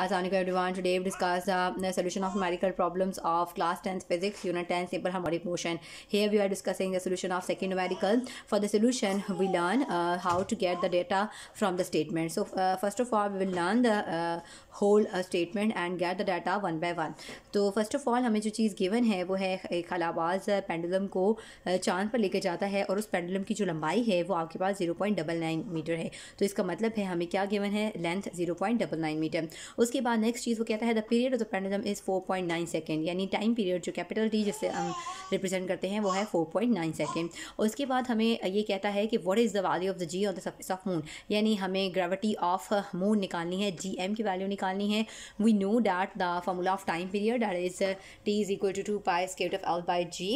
आसानी का डिवान to Dave discuss solution of numerical problems of class tenth physics unit tenth simple हमारी motion here we are discussing the solution of second numerical for the solution we learn how to get the data from the statement so first of all we will learn the whole statement and get the data one by one तो first of all हमें जो चीज़ given है, वो है एक खलाबाज pendulum को चाँद पर लेकर जाता है और उस पेंडुलम की जो लंबाई है, वो आपके पास zero point double nine metre है। तो इसका मतलब है हमें क्या गिवन है? Length zero point double nine metre उसके बाद नेक्स्ट चीज़ वो कहता है the period of the pendulum is four point nine second यानी टाइम पीरियड जो कैपिटल टी जिससे हम रिप्रेजेंट करते हैं, वो है फोर पॉइंट नाइन सेकेंड और उसके बाद हमें ये कहता है कि what is the value of the G of the surface of moon यानी हमें ग्रेविटी ऑफ़ मून निकालनी है जी एम की वैल्यू निकालनी है. We know that the formula of time period that is T is equal to two pi square of L by G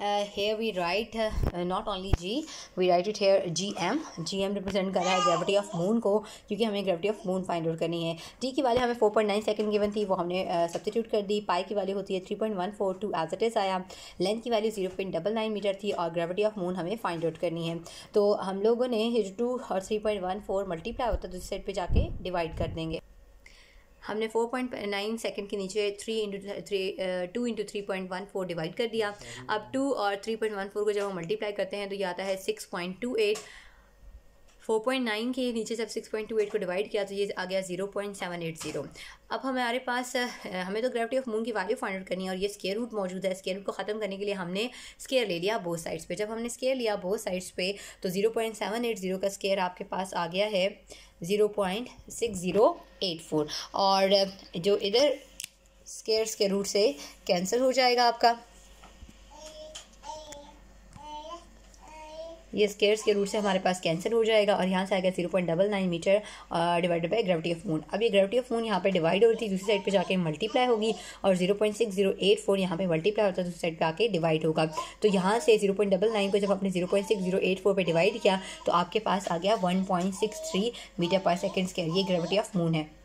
uh, here we write uh, not only g we write it here gm gm represent कर रहा है gravity of moon को क्योंकि हमें gravity of moon find out करनी है। T की value हमें 4.9 सेकंड गिवन थी वो हमने सब्सिट्यूट uh, कर दी। पाई की वैल्यू होती है 3.142 एज इट इज़ आया। लेंथ की value zero point double nine metre थी और ग्रेविटी ऑफ़ मून हमें फाइंड आउट करनी है। तो हम लोगों ने टू और three point one four multiply होता है दूसरी साइड पर जाके डिवाइड कर देंगे। हमने फोर पॉइंट नाइन सेकेंड के नीचे three into three two into three point one four divide कर दिया। अब टू और थ्री पॉइंट वन फोर को जब हम मल्टीप्लाई करते हैं तो ये आता है six point two eight four point nine के नीचे जब सिक्स पॉइंट टू एट को डिवाइड किया तो ये आ गया zero point seven eight zero अब हमारे पास हमें तो ग्रेविटी ऑफ़ मून की वैल्यू फाइंड आउट करनी है और ये स्केयर रूट मौजूद है। स्केयर रूट को ख़त्म करने के लिए हमने स्केयर ले लिया बोथ साइड्स पे। जब हमने स्केयर लिया बोथ साइड्स पे तो zero point seven eight zero का स्केयर आपके पास आ गया है zero point six zero eight four और जो इधर स्केयर्स के रूट से कैंसिल हो जाएगा आपका। ये स्केयर्स के रूट से हमारे पास कैंसिल हो जाएगा और यहाँ से आएगा zero point double nine metre divided by gravity of moon अब ये ग्रेविटी ऑफ़ मून यहाँ पे डिवाइड है दूसरी साइड पे जाके मल्टीप्लाई होगी और zero point six zero eight four यहाँ पे मल्टीप्लाई होता है, दूसरी साइड पे आके डिवाइड होगा। तो यहाँ से ज़ीरो पॉइंट डबल नाइन को जब आपने zero point six zero eight four पर डिवाइड किया तो आपके पास आ गया one point six three metre per second square ये ग्रेविटी ऑफ़ मून है।